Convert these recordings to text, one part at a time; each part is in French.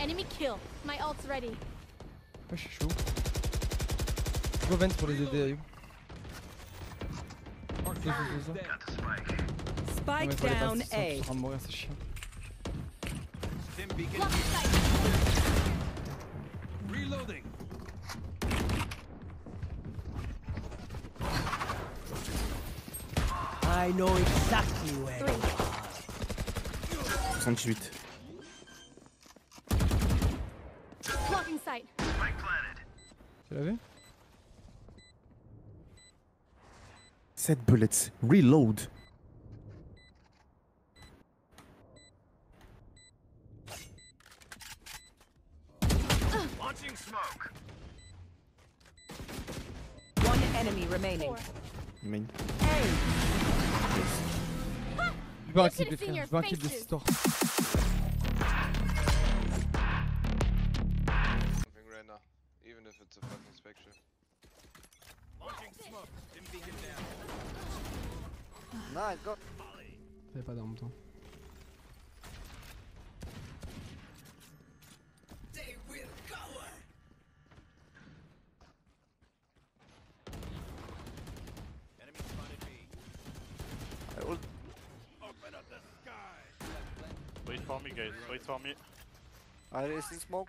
Enemy kill. My ult's ready. Ouais, je suis chaud. Je vais vente pour les aider, Ayou. Spike down A. Mourir, c'est chiant. Reloading. I know exactly where. 68. Tu l'as vu 7 bullets. Reload. Launching smoke. One enemy remaining. Four. Main. Je veux un You clip, should've les seen frères. your Je veux un clip de faces. Nice, go. T'avais pas d'arme, toi. Enemy spotted B. I ult. Open up the sky. Wait for me, guys. Wait for me. I racing smoke?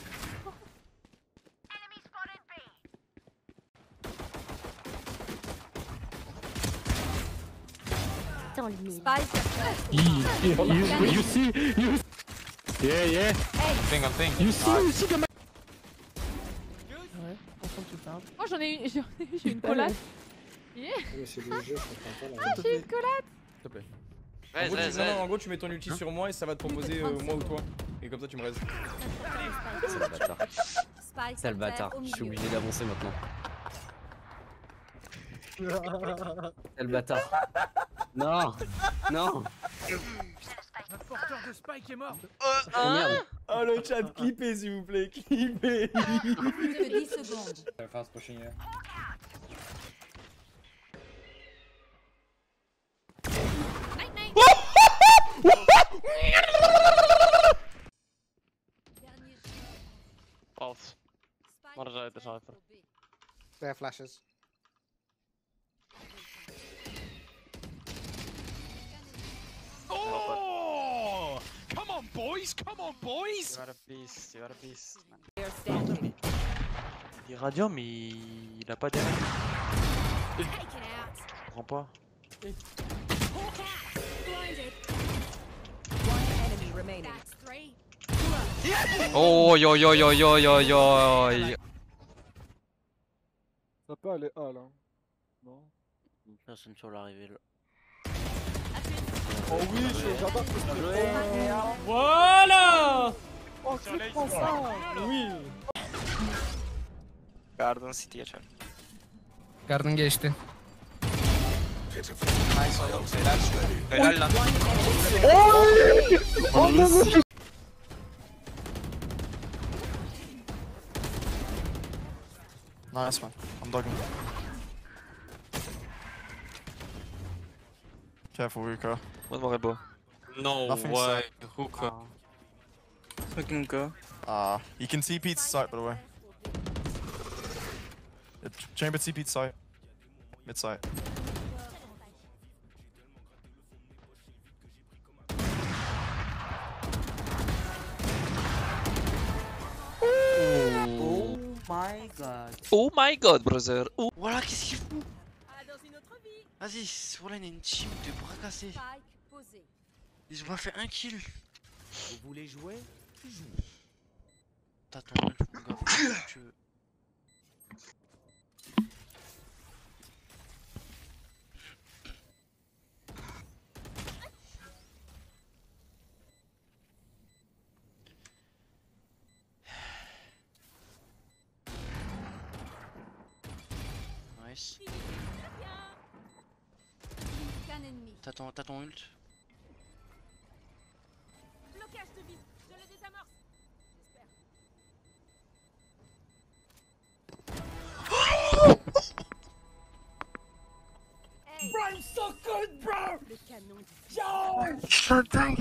Dans le mille. You see? You Yeah, yeah. Thing on thing. You see? You see the Moi j'en ai une, j'en ai eu, j'ai une collade. Yeah. c'est le jeu, je comprends pas Ah, j'ai une collade. S'il te plaît. En gros, tu, non, en gros, tu mets ton ulti sur moi et ça va te proposer euh, moi ou toi. Et comme ça, tu me raises. C'est le bâtard. Spike. C'est le bâtard. Je suis obligé d'avancer maintenant. Le bâtard. Non Non Notre porteur de spike est mort. Oh merde Oh le chat, clippez s'il vous plaît, clippez Plus que 10 secondes. Fast pushing here. Night night. False. What did I decide for? They have flashes. Oh! Come on, boys! Come on, boys! You are a beast, you are a beast. Standing. Il est radiant, mais il a pas d'air. Je comprends pas. Oh yo yo yo yo yo yo. Ça peut aller A là. Non? Personne sur l'arrivée là. Oh oui, je suis j'adore ce Voilà Oh, c'est pas ça Oui Garden City açar. Garden geçti. Nice oğlum helal. Helal lan. Nice man. I'm dogging. Careful, Ruka. One more elbow. No Nothing way. safe. Hookah. Fucking go. Ah, you can see Pete's site by the way. Uh, ch- Chamber TP site. Mid site. Oh my god. Oh my god, brother. Oh. Voilà, qu'est-ce qu'il fout Ah, dans une autre vie. Vas-y, sur là, il y a une team de bras cassés. Posé. Ils m'ont fait un kill. Vous voulez jouer? Jouez. T'as ton gaffe, tu veux. Nice. T'as ton, ton ult? Le canon.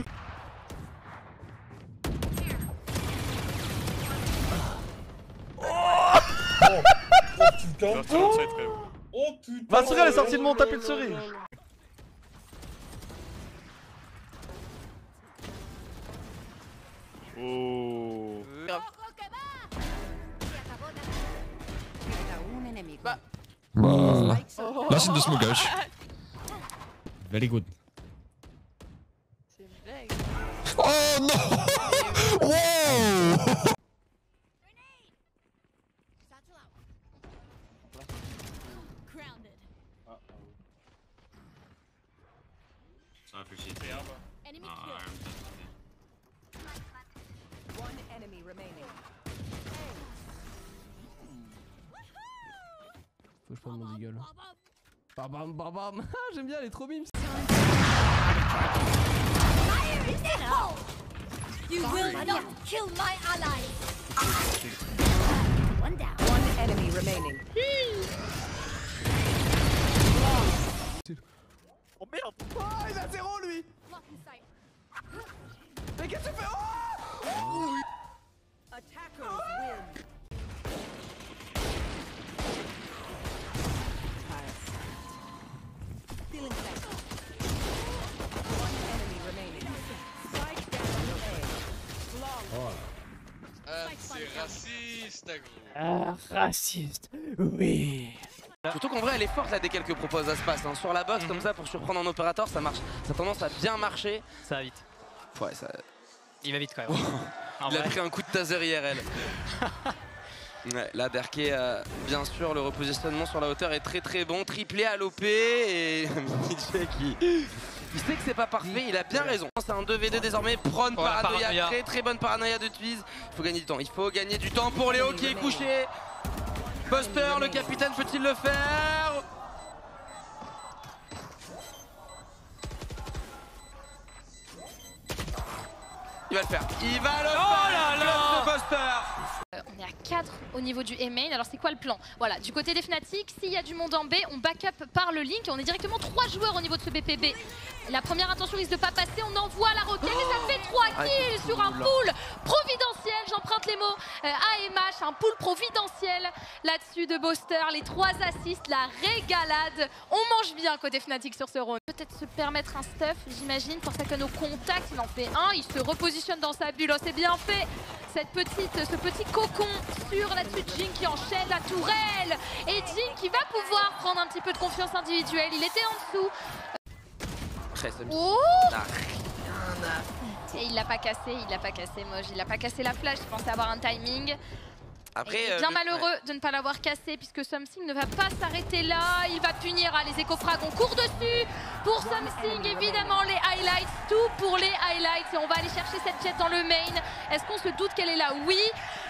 Masura elle est sortie de mon tapis de cerise Oh. Bah. Smugash. Very good. C'est une blague. Oh no! Whoa! One enemy remaining. Faut que je prenne mon deagle. Bam bam bam bam J'aime bien, elle est trop mimes You will not kill my ally. One down. One enemy remaining. Oh merde Ah il a zéro lui Mais qu'est-ce que tu fais Oh Attackers Ah, raciste. Oui. Surtout qu'en vrai elle est forte la DKL que propose Aspas hein. Sur la box comme ça pour surprendre un opérateur ça marche. Ça a tendance à bien marcher. Ça va vite. Ouais ça... Il va vite quand même. Il a pris un coup de taser IRL Ouais, là Derke euh, bien sûr le repositionnement sur la hauteur est très très bon. Triplé à l'OP et qui... Il sait que c'est pas parfait, il a bien raison. C'est un 2v2 désormais, prône Oh, paranoïa, paranoïa. très très bonne paranoïa de Twiz. Il faut gagner du temps, il faut gagner du temps pour Léo qui est couché. Buster, le capitaine peut-il le faire? Il va le faire, il va le faire. Clutch de Buster 4 au niveau du A-main, alors c'est quoi le plan Voilà, du côté des Fnatic, s'il y a du monde en B, on backup par le Link et on est directement 3 joueurs au niveau de ce BPB. La première intention risque de pas passer, on envoie la roquette et ça fait 3 kills sur un pool providentiel, j'emprunte les mots euh, AMH, un pool providentiel là-dessus de Boster, les 3 assists, la régalade, on mange bien côté Fnatic sur ce round. Peut-être se permettre un stuff, j'imagine, pour ça que nos contacts, il en fait un, il se repositionne dans sa bulle, oh c'est bien fait cette petite, ce petit cocon sur là-dessus Jin qui enchaîne la tourelle. Et Jin qui va pouvoir prendre un petit peu de confiance individuelle, il était en dessous. Oh n'a rien à et il l'a pas cassé, il l'a pas cassé Moj, il a pas cassé la flash, je pensais avoir un timing. Après, Et il est euh, bien malheureux ouais. de ne pas l'avoir cassé puisque Something ne va pas s'arrêter là. Il va punir ah, les écofrags. On court dessus pour Something. Évidemment, les highlights. Tout pour les highlights. Et on va aller chercher cette jet dans le main. Est-ce qu'on se doute qu'elle est là? Oui.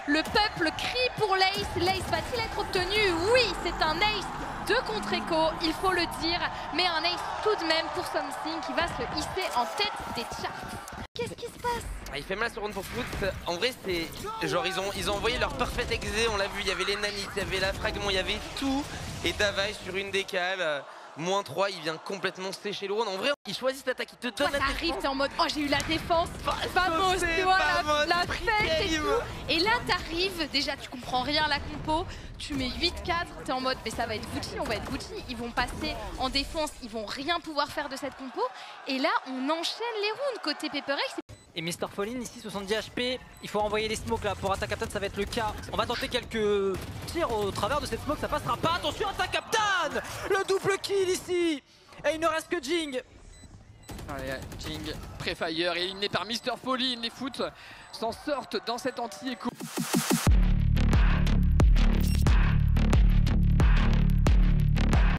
Le peuple crie pour l'Ace. L'Ace va-t-il être obtenu? Oui, c'est un Ace de contre écho, il faut le dire. Mais un Ace tout de même pour Something qui va se hisser en tête des charts. Qu'est-ce qui se passe il fait mal sur Round for Foot. En vrai, c'est genre ils ont ils ont envoyé leur parfait exé. On l'a vu, il y avait les nanites, il y avait la fragment, il y avait tout. Et Davai sur une décale, euh, moins 3, il vient complètement sécher le round. En vrai, il choisit cette attaque, il te donne la t'arrives, défense. t'es en mode oh j'ai eu la défense, vamos, saucer, tu vois, la, vamos, la fête et tout. Et là t'arrives, déjà tu comprends rien à la compo, tu mets 8-4, t'es en mode mais ça va être Gucci, on va être Gucci, ils vont passer en défense, ils vont rien pouvoir faire de cette compo. Et là on enchaîne les rounds côté Paper X. Et Mr. Fallin ici 70 HP, il faut envoyer les smokes là pour Attack Captain ça va être le cas. On va tenter quelques tirs au travers de cette smoke, ça passera pas. Attention Attack Captain Le double kill ici Et il ne reste que Jing Allez, King, pré-fire et il par Mr. Fallin. Les foot s'en sortent dans cet anti-écho.